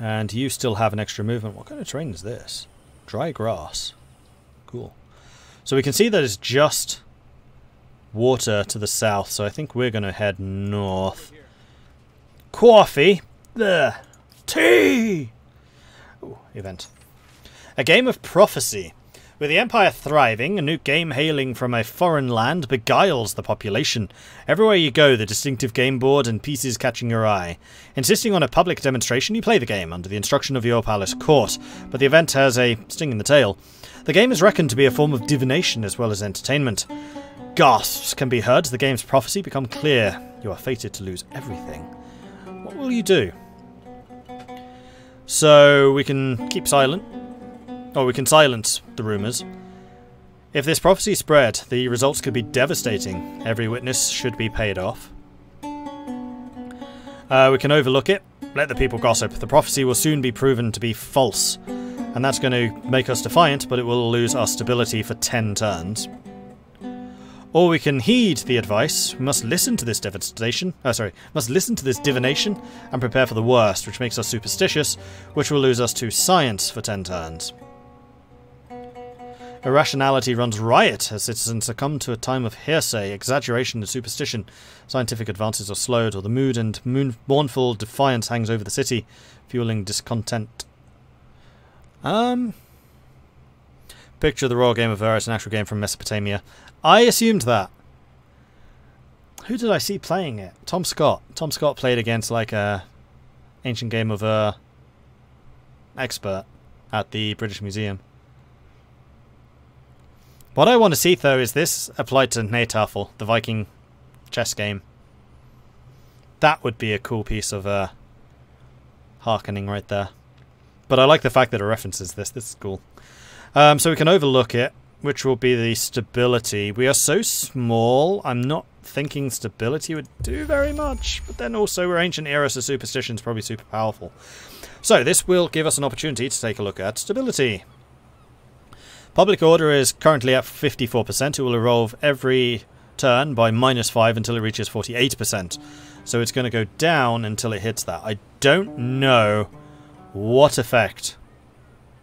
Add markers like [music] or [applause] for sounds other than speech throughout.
And you still have an extra movement. What kind of terrain is this? Dry grass. Cool. So we can see that it's just water to the south, so I think we're going to head north. Coffee. The tea. Ooh, event. A game of prophecy. With the Empire thriving, a new game hailing from a foreign land beguiles the population. Everywhere you go, the distinctive game board and pieces catching your eye. Insisting on a public demonstration, you play the game under the instruction of your palace court, but the event has a sting in the tail. The game is reckoned to be a form of divination as well as entertainment. Gasps can be heard the game's prophecy become clear. You are fated to lose everything. What will you do? So we can keep silent, or we can silence the rumours. If this prophecy spread, the results could be devastating. Every witness should be paid off. Uh, we can overlook it, let the people gossip. The prophecy will soon be proven to be false, and that's going to make us defiant, but it will lose our stability for 10 turns. Or we can heed the advice. We must listen to this devastation. Oh, sorry. Must listen to this divination and prepare for the worst, which makes us superstitious, which will lose us to science for 10 turns. Irrationality runs riot as citizens succumb to a time of hearsay, exaggeration, and superstition. Scientific advances are slowed, or the mood and moon mournful defiance hangs over the city, fueling discontent. Um. Picture of the Royal Game of Varus, an actual game from Mesopotamia. I assumed that. Who did I see playing it? Tom Scott. Tom Scott played against like a ancient game of uh, expert at the British Museum. What I want to see though is this applied to Hnefatafl, the Viking chess game. That would be a cool piece of uh, harkening right there. But I like the fact that it references this. This is cool. Um, so we can overlook it, which will be the stability. We are so small, I'm not thinking stability would do very much. But then also we're ancient era, so superstition's probably super powerful. So this will give us an opportunity to take a look at stability. Public order is currently at 54%. It will evolve every turn by minus 5 until it reaches 48%. So it's going to go down until it hits that. I don't know what effect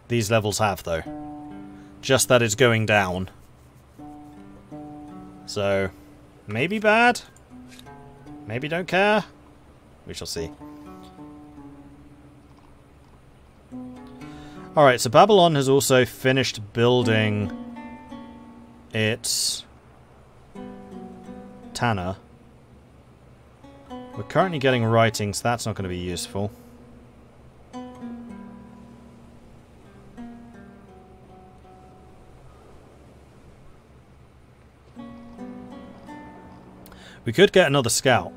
these levels have, though. Just that it's going down. So, maybe bad. Maybe don't care. We shall see. Alright, so Babylon has also finished building its Tanner. We're currently getting writing, so that's not going to be useful. We could get another scout.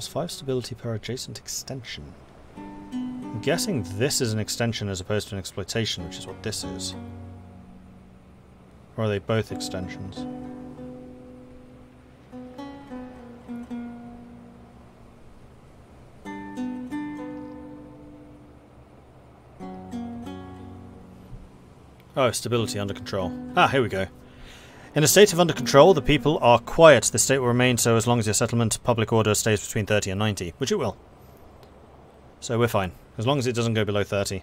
Plus 5 stability per adjacent extension. I'm guessing this is an extension as opposed to an exploitation, which is what this is. Or are they both extensions? Oh, stability under control. Ah, here we go. In a state of under control, the people are quiet. The state will remain so as long as your settlement public order stays between 30 and 90, which it will. So we're fine, as long as it doesn't go below 30.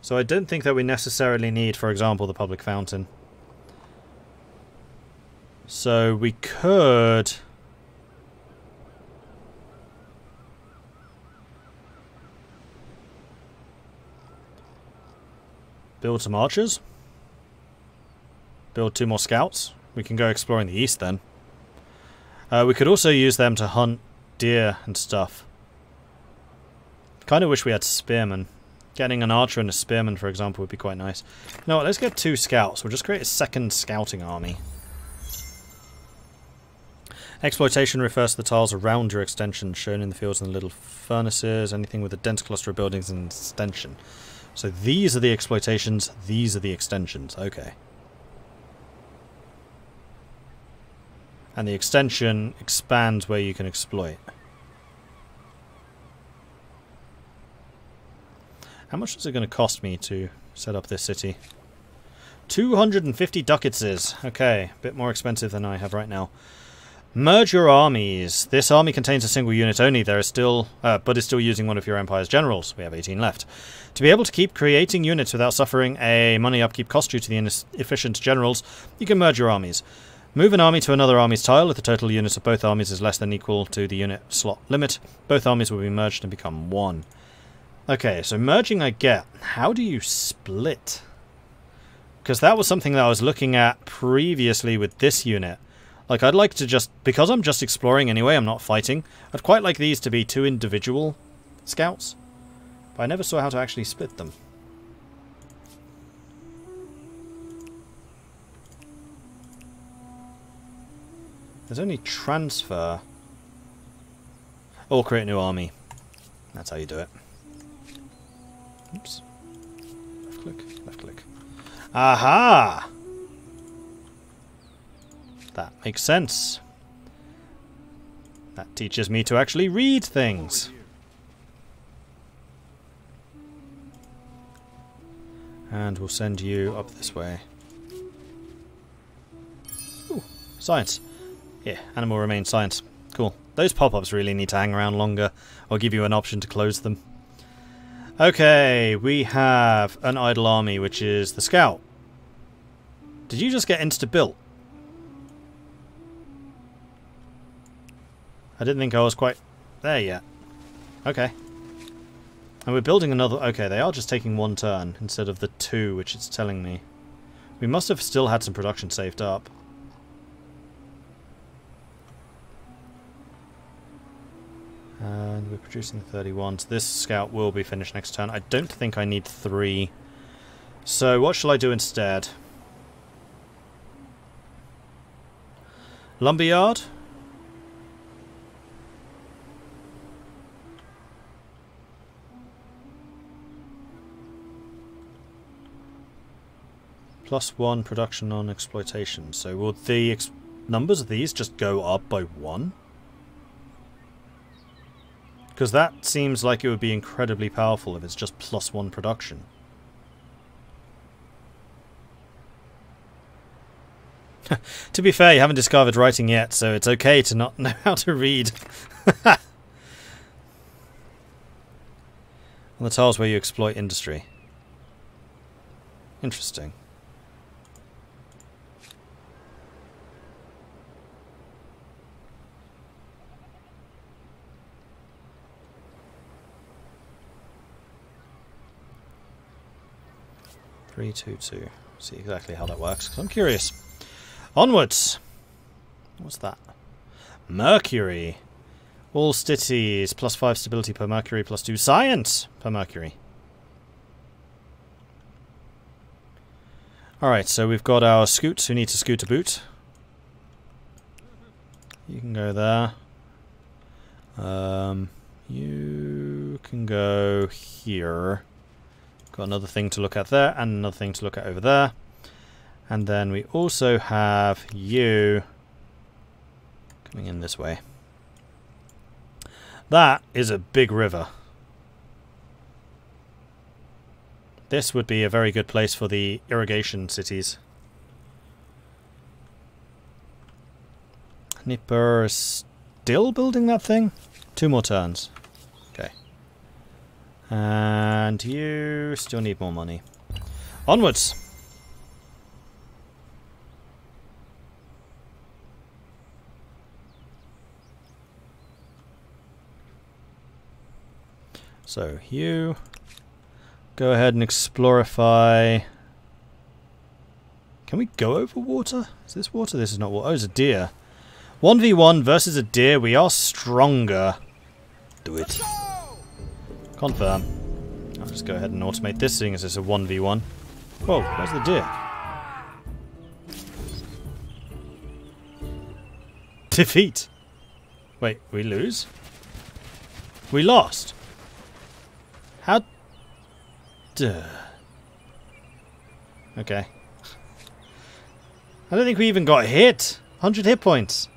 So I don't think that we necessarily need, for example, the public fountain. So we could... Build some archers. Build two more scouts. We can go exploring the east then. Uh, we could also use them to hunt deer and stuff. Kind of wish we had spearmen. Getting an archer and a spearman, for example, would be quite nice. You know what, let's get two scouts. We'll just create a second scouting army. Exploitation refers to the tiles around your extension, shown in the fields and the little furnaces, anything with a dense cluster of buildings and extension. So these are the exploitations, these are the extensions. Okay. And the extension expands where you can exploit. How much is it going to cost me to set up this city? 250 ducatses. Okay, a bit more expensive than I have right now. Merge your armies. This army contains a single unit only. There is still, uh, but is still using one of your empire's generals. We have 18 left. To be able to keep creating units without suffering a money upkeep cost due to the inefficient generals, you can merge your armies. Move an army to another army's tile if the total units of both armies is less than equal to the unit slot limit. Both armies will be merged and become one. Okay, so merging I get. How do you split? Because that was something that I was looking at previously with this unit. Like, I'd like to just... Because I'm just exploring anyway, I'm not fighting. I'd quite like these to be two individual scouts. But I never saw how to actually split them. There's only transfer. Or create a new army. That's how you do it. Oops. Left click, left click. Aha! That makes sense. That teaches me to actually read things. And we'll send you up this way. Ooh, science. Yeah, animal remains science. Cool. Those pop-ups really need to hang around longer, or give you an option to close them. Okay, we have an idle army, which is the scout. Did you just get insta-built? I didn't think I was quite there yet. Okay. And we're building another... Okay, they are just taking one turn instead of the two, which it's telling me. We must have still had some production saved up. And we're producing 31. So this scout will be finished next turn. I don't think I need three. So what shall I do instead? Lumberyard? Plus one production on exploitation. So will the numbers of these just go up by one? Because that seems like it would be incredibly powerful if it's just plus one production. [laughs] to be fair, you haven't discovered writing yet, so it's okay to not [laughs] know how to read. [laughs] On the tiles where you exploit industry. Interesting. Three, two, two. See exactly how that works, because I'm curious. Onwards! What's that? Mercury. All cities, plus five stability per Mercury, plus two science per Mercury. Alright, so we've got our scoots who need to scoot a boot. You can go there. Um, you can go here. Got another thing to look at there and another thing to look at over there. And then we also have you coming in this way. That is a big river. This would be a very good place for the irrigation cities. Nippur is still building that thing? Two more turns. And you still need more money. Onwards! So you go ahead and explorify. Can we go over water? Is this water? This is not water. Oh, it's a deer. 1v1 versus a deer. We are stronger. Do it. Confirm. I'll just go ahead and automate this, seeing as it's a 1v1. Whoa, where's the deer? Defeat! Wait, we lose? We lost! How... Duh. Okay. I don't think we even got hit! 100 hit points!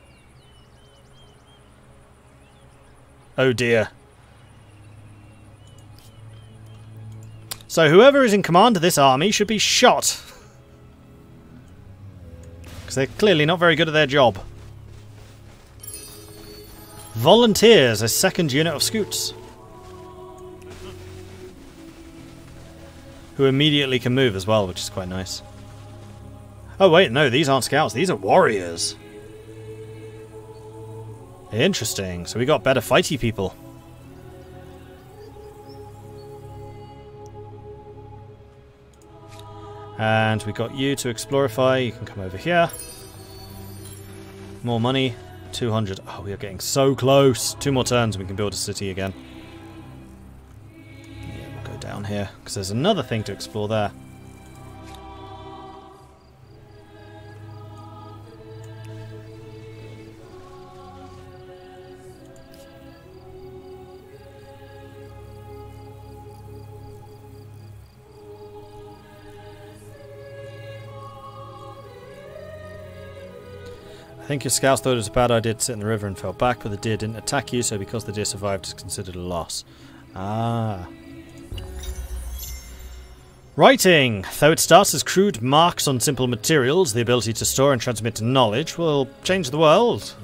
Oh dear. So whoever is in command of this army should be shot. Because they're clearly not very good at their job. Volunteers, a second unit of scoots. Who immediately can move as well, which is quite nice. Oh wait, no, these aren't scouts, these are warriors. Interesting, so we got better fighty people. And we got you to explorify, you can come over here. More money, 200. Oh, we are getting so close. Two more turns we can build a city again. Yeah, we'll go down here, because there's another thing to explore there. Think your scouts thought it was a bad idea to sit in the river and fell back, but the deer didn't attack you, so because the deer survived, it's considered a loss. Ah. Writing! Though it starts as crude marks on simple materials, the ability to store and transmit knowledge will change the world.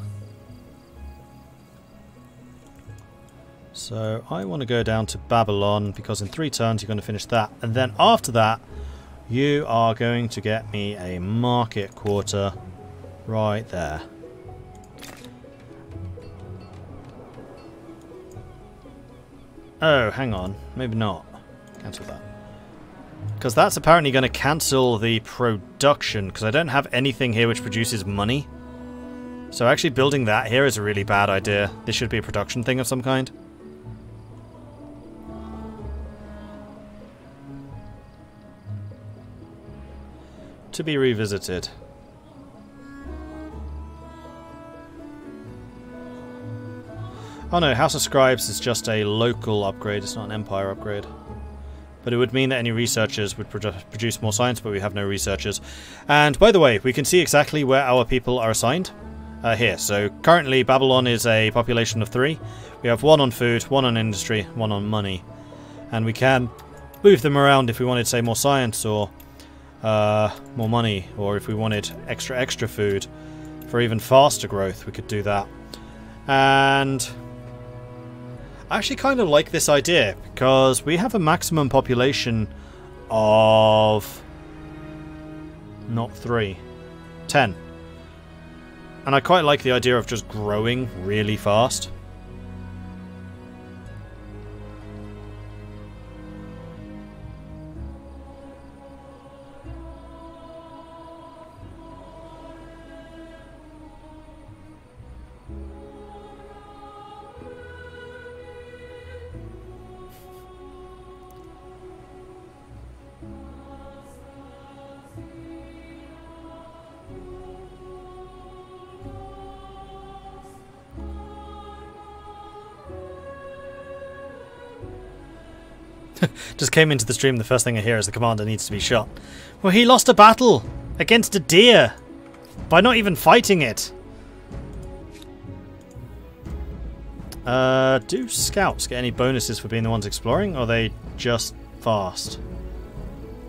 So I want to go down to Babylon because in three turns you're going to finish that. And then after that, you are going to get me a market quarter Right there. Oh, hang on. Maybe not. Cancel that. Because that's apparently going to cancel the production, because I don't have anything here which produces money. So actually building that here is a really bad idea. This should be a production thing of some kind. To be revisited. Oh no, House of Scribes is just a local upgrade, it's not an Empire upgrade. But it would mean that any researchers would produ produce more science, but we have no researchers. And by the way, we can see exactly where our people are assigned. Uh, here, so currently Babylon is a population of three. We have one on food, one on industry, one on money. And we can move them around if we wanted, say, more science or uh, more money, or if we wanted extra, extra food for even faster growth, we could do that. And I actually kind of like this idea because we have a maximum population of not three, ten. And I quite like the idea of just growing really fast. [laughs] Just came into the stream, the first thing I hear is the commander needs to be shot. Well, he lost a battle against a deer by not even fighting it. Uh, do scouts get any bonuses for being the ones exploring, or are they just fast?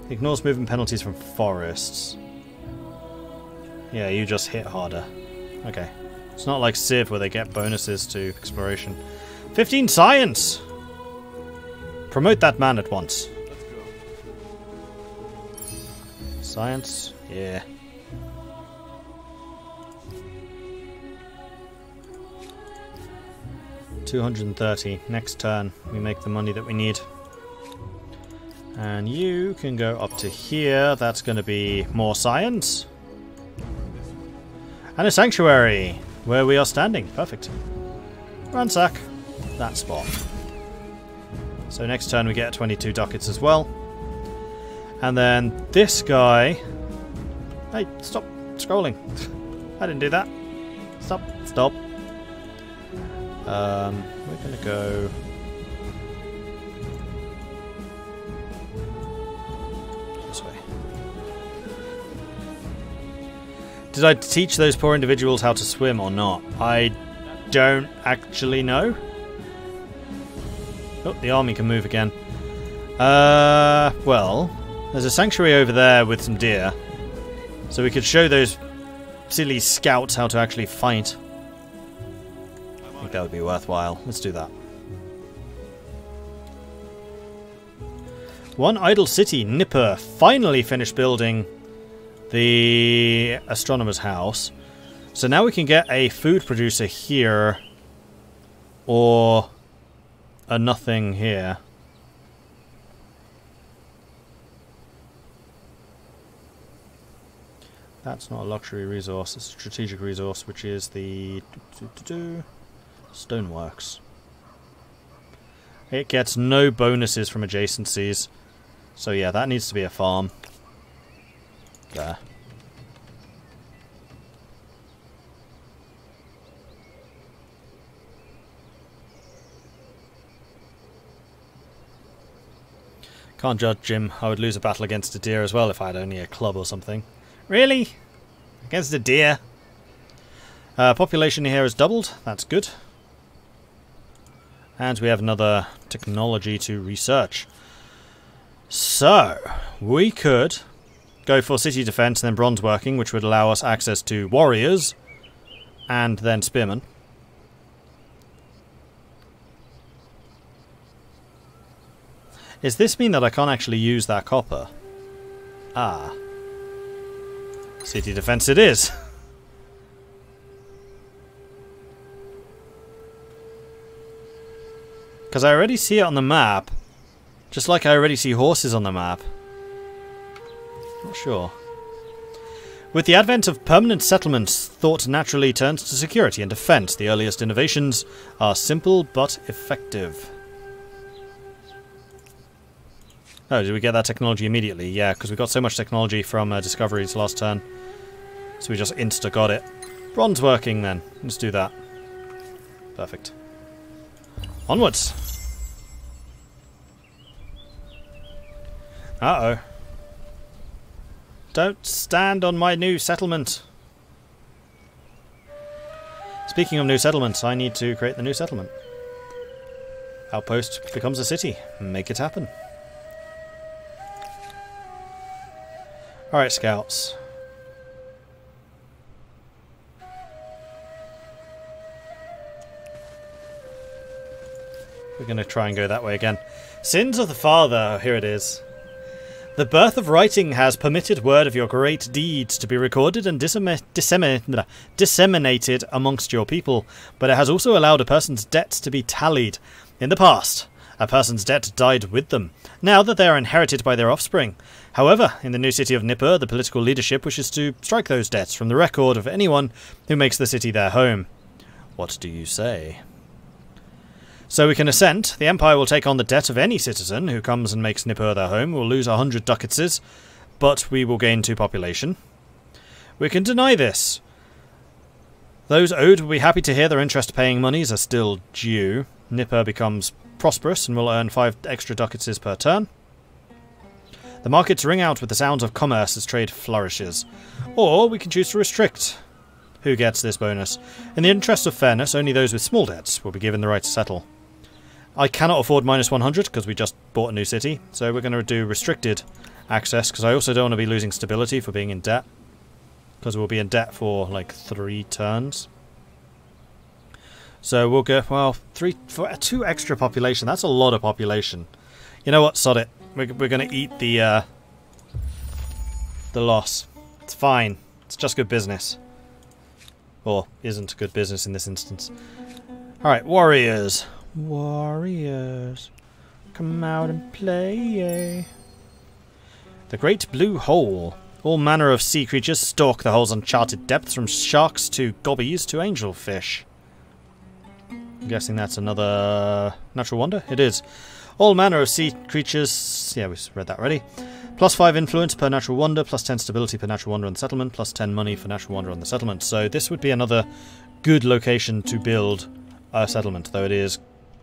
Ignores movement penalties from forests. Yeah, you just hit harder. Okay. It's not like Civ where they get bonuses to exploration. 15 science! Promote that man at once. Science? Yeah. Two hundred and thirty. Next turn, we make the money that we need. And you can go up to here. That's going to be more science. And a sanctuary, where we are standing. Perfect. Ransack that spot. So next turn we get 22 ducats as well. And then this guy... Hey, stop scrolling. [laughs] I didn't do that. Stop, stop. Um, we're going to go... This way. Did I teach those poor individuals how to swim or not? I don't actually know. Oh, the army can move again. Uh, well, there's a sanctuary over there with some deer. So we could show those silly scouts how to actually fight. I think that would be worthwhile. Let's do that. One idle city, Nippur, finally finished building the astronomer's house. So now we can get a food producer here or a nothing here. That's not a luxury resource, it's a strategic resource, which is the stoneworks. It gets no bonuses from adjacencies. So yeah, that needs to be a farm. There. Can't judge, Jim. I would lose a battle against a deer as well if I had only a club or something. Really? Against a deer? Uh, population here has doubled. That's good. And we have another technology to research. So, we could go for city defense and then bronze working, which would allow us access to warriors and then spearmen. Does this mean that I can't actually use that copper? Ah. City defense it is. [laughs] Because I already see it on the map. Just like I already see horses on the map. Not sure. With the advent of permanent settlements, thought naturally turns to security and defense. The earliest innovations are simple but effective. Oh, did we get that technology immediately? Yeah, because we got so much technology from uh, Discoveries last turn. So we just insta-got it. Bronze working then. Let's do that. Perfect. Onwards! Uh-oh. Don't stand on my new settlement. Speaking of new settlements, I need to create the new settlement. Outpost becomes a city. Make it happen. Alright, scouts. We're going to try and go that way again. Sins of the Father. Here it is. The birth of writing has permitted word of your great deeds to be recorded and disseminated amongst your people, but it has also allowed a person's debts to be tallied. In the past, a person's debt died with them, now that they are inherited by their offspring. However, in the new city of Nippur, the political leadership wishes to strike those debts from the record of anyone who makes the city their home. What do you say? So we can assent. The Empire will take on the debt of any citizen who comes and makes Nippur their home. We'll lose a hundred ducatses, but we will gain two population. We can deny this. Those owed will be happy to hear their interest-paying monies are still due. Nippur becomes prosperous and will earn five extra ducatses per turn. The markets ring out with the sounds of commerce as trade flourishes. Or we can choose to restrict who gets this bonus. In the interest of fairness, only those with small debts will be given the right to settle. I cannot afford minus 100 because we just bought a new city, so we're going to do restricted access because I also don't want to be losing stability for being in debt. Because we'll be in debt for like three turns. So we'll go, well, three, for two extra population. That's a lot of population. You know what, sod it. We're, we're going to eat the, uh, the loss. It's fine. It's just good business. Or isn't good business in this instance. Alright, warriors. Warriors. Come out and play. The Great Blue Hole. All manner of sea creatures stalk the hole's uncharted depths, from sharks to gobies to angelfish. I'm guessing that's another natural wonder? It is. All manner of sea creatures... Yeah, we've read that already. Plus 5 influence per natural wonder, plus 10 stability per natural wonder on the settlement, plus 10 money for natural wonder on the settlement. So this would be another good location to build a settlement, though it is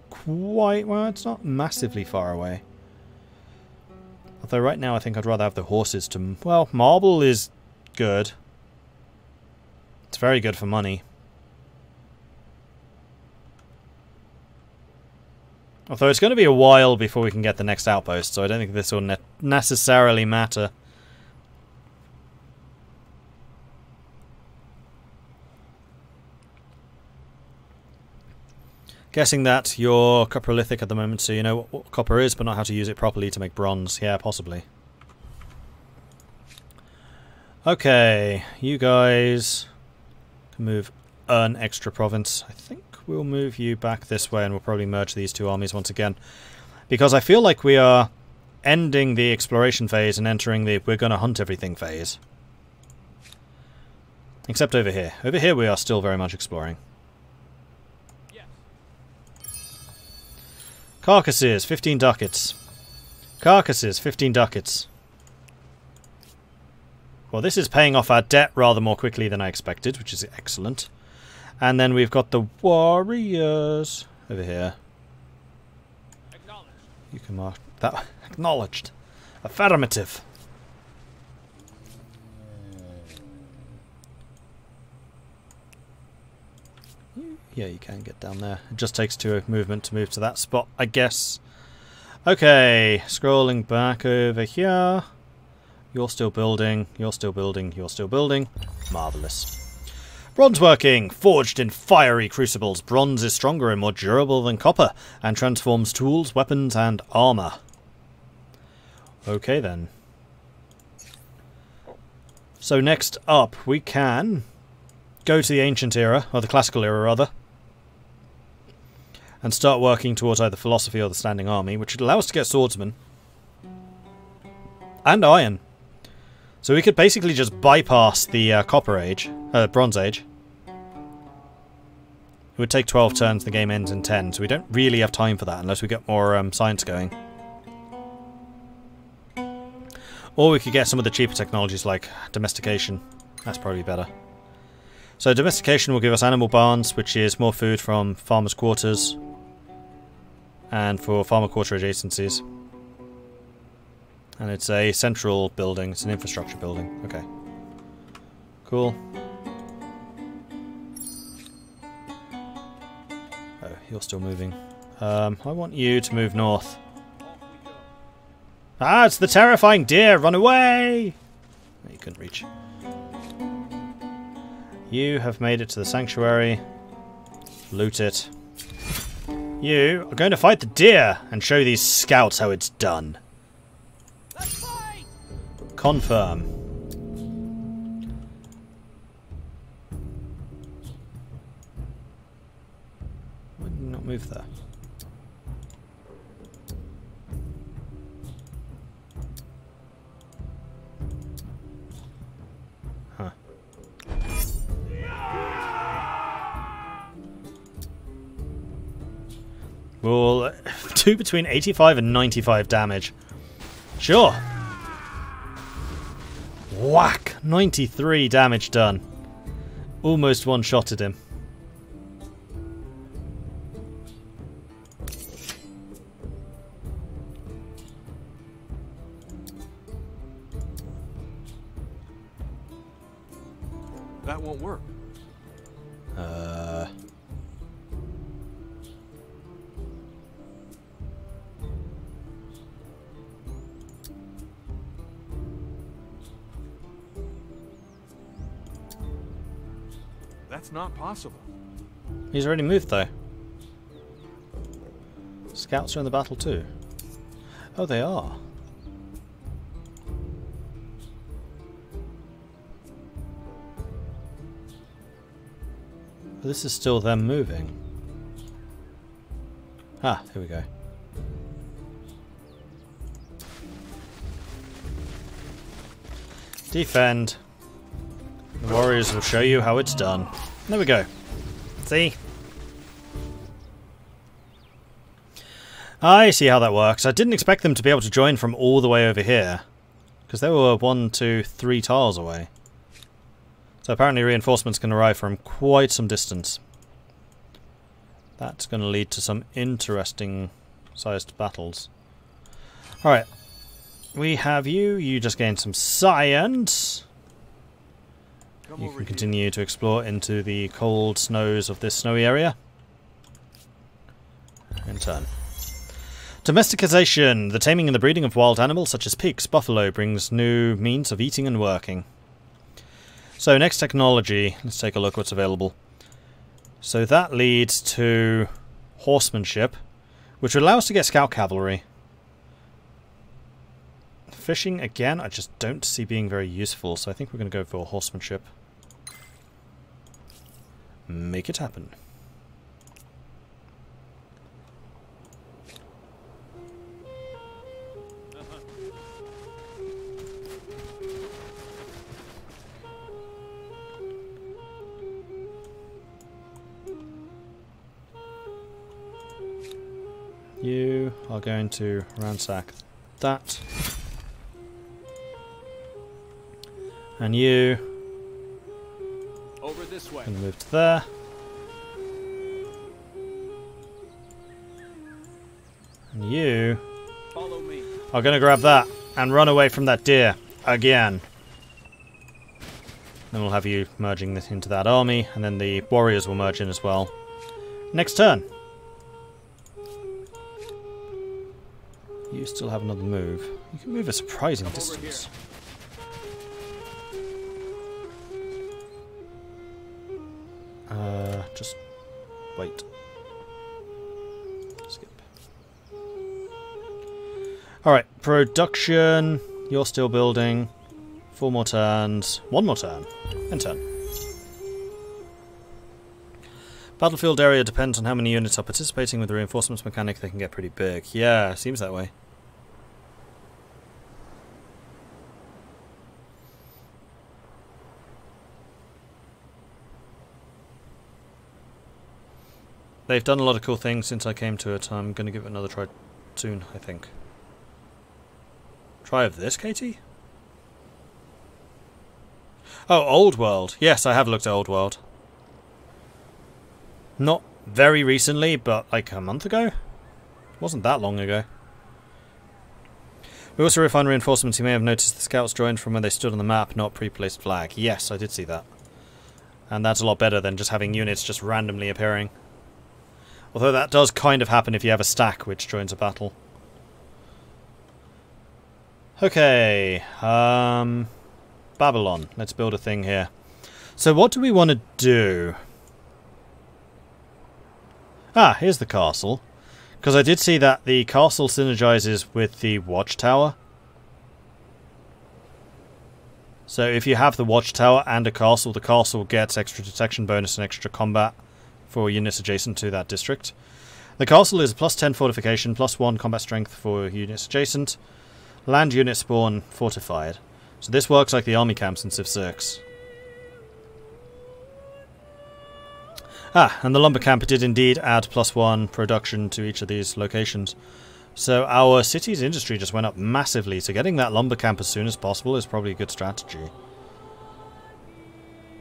quite... well, it's not massively far away. Although right now I think I'd rather have the horses to... Well, marble is good. It's very good for money. Although it's going to be a while before we can get the next outpost, so I don't think this will ne necessarily matter. Guessing that you're coprolithic at the moment, so you know what copper is, but not how to use it properly to make bronze. Yeah, possibly. Okay, you guys can move an extra province, I think we'll move you back this way and we'll probably merge these two armies once again. Because I feel like we are ending the exploration phase and entering the we're going to hunt everything phase. Except over here. Over here we are still very much exploring. Carcasses, 15 ducats. Carcasses, 15 ducats. Well, this is paying off our debt rather more quickly than I expected, which is excellent. And then we've got the warriors over here. You can mark that. [laughs] Acknowledged. Affirmative. Yeah, you can get down there. It just takes two movement to move to that spot, I guess. Okay, scrolling back over here. You're still building, you're still building, you're still building. Marvellous. Bronze working, forged in fiery crucibles. Bronze is stronger and more durable than copper, and transforms tools, weapons, and armour. Okay then. So next up, we can go to the ancient era, or the classical era rather, and start working towards either philosophy or the standing army, which would allow us to get swordsmen. And iron. So we could basically just bypass the uh, Copper Age, uh, Bronze Age. It would take 12 turns, the game ends in 10, so we don't really have time for that unless we get more um, science going. Or we could get some of the cheaper technologies like domestication. That's probably better. So domestication will give us animal barns, which is more food from farmers' quarters, and for farmer quarter adjacencies. And it's a central building, it's an infrastructure building. Okay. Cool. Oh, you're still moving. Um, I want you to move north. Ah, it's the terrifying deer! Run away! You couldn't reach. You have made it to the sanctuary. Loot it. You are going to fight the deer and show these scouts how it's done. Confirm. Why did not move there? Huh. Well, [laughs] two between 85 and 95 damage. Sure. Whack! 93 damage done. Almost one-shotted him. That won't work. Not possible. He's already moved though. Scouts are in the battle too. Oh, they are. This is still them moving. Ah, here we go. Defend. The warriors will show you how it's done. There we go. See? I see how that works. I didn't expect them to be able to join from all the way over here. Because they were one, two, three tiles away. So apparently reinforcements can arrive from quite some distance. That's going to lead to some interesting sized battles. Alright. We have you. You just gained some science. You can continue to explore into the cold snows of this snowy area. In turn. Domestication. The taming and the breeding of wild animals such as pigs, buffalo brings new means of eating and working. So next technology. Let's take a look what's available. So that leads to horsemanship, which would allow us to get scout cavalry. Fishing, again, I just don't see being very useful, so I think we're going to go for horsemanship. Make it happen. You are going to ransack that. And you Over this way. can move to there. And you Follow me. are going to grab that and run away from that deer again. Then we'll have you merging this into that army, and then the warriors will merge in as well. Next turn. You still have another move. You can move a surprising distance. Uh, just wait. Skip. Alright, production. You're still building. Four more turns. One more turn. End turn. Battlefield area depends on how many units are participating with the reinforcements mechanic. They can get pretty big. Yeah, seems that way. They've done a lot of cool things since I came to it. I'm going to give it another try soon, I think. Try of this, Katie? Oh, Old World. Yes, I have looked at Old World. Not very recently, but like a month ago? Wasn't that long ago. We also refined reinforcements. You may have noticed the scouts joined from where they stood on the map, not pre-placed flag. Yes, I did see that. And that's a lot better than just having units just randomly appearing. Although that does kind of happen if you have a stack which joins a battle. Okay, um, Babylon. Let's build a thing here. So what do we want to do? Ah, here's the castle. Because I did see that the castle synergizes with the watchtower. So if you have the watchtower and a castle, the castle gets extra detection bonus and extra combat for units adjacent to that district. The castle is plus 10 fortification, plus 1 combat strength for units adjacent. Land unit spawn fortified. So this works like the army camps in Civ 6. Ah, and the lumber camp did indeed add plus 1 production to each of these locations. So our city's industry just went up massively, so getting that lumber camp as soon as possible is probably a good strategy.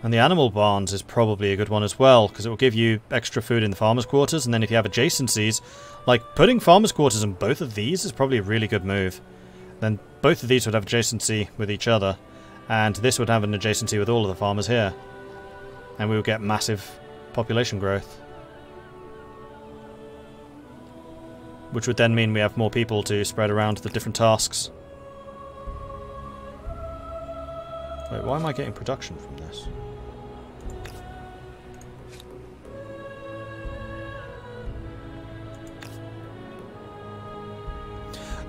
And the animal barns is probably a good one as well, because it will give you extra food in the farmer's quarters, and then if you have adjacencies, like putting farmer's quarters in both of these is probably a really good move. Then both of these would have adjacency with each other, and this would have an adjacency with all of the farmers here. And we would get massive population growth. Which would then mean we have more people to spread around the different tasks. Wait, why am I getting production from this?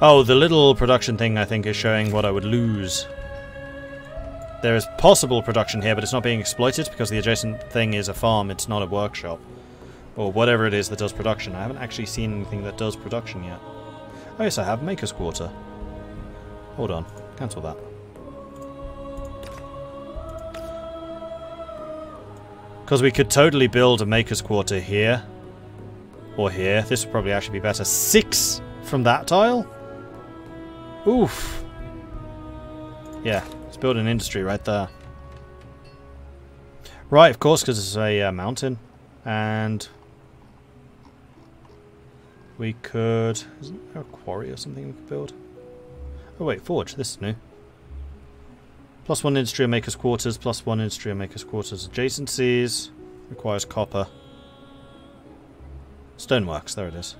Oh, the little production thing I think is showing what I would lose. There is possible production here, but it's not being exploited because the adjacent thing is a farm, it's not a workshop. Or whatever it is that does production. I haven't actually seen anything that does production yet. Oh yes, I have. Maker's Quarter. Hold on. Cancel that. Because we could totally build a Maker's Quarter here. Or here. This would probably actually be better. Six from that tile? Oof. Yeah, let's build an industry right there. Right, of course, because it's a uh, mountain. And we could... Isn't there a quarry or something we could build? Oh wait, forge. This is new. Plus one industry maker's quarters, plus one industry maker's quarters adjacencies. Requires copper. Stoneworks, there it is.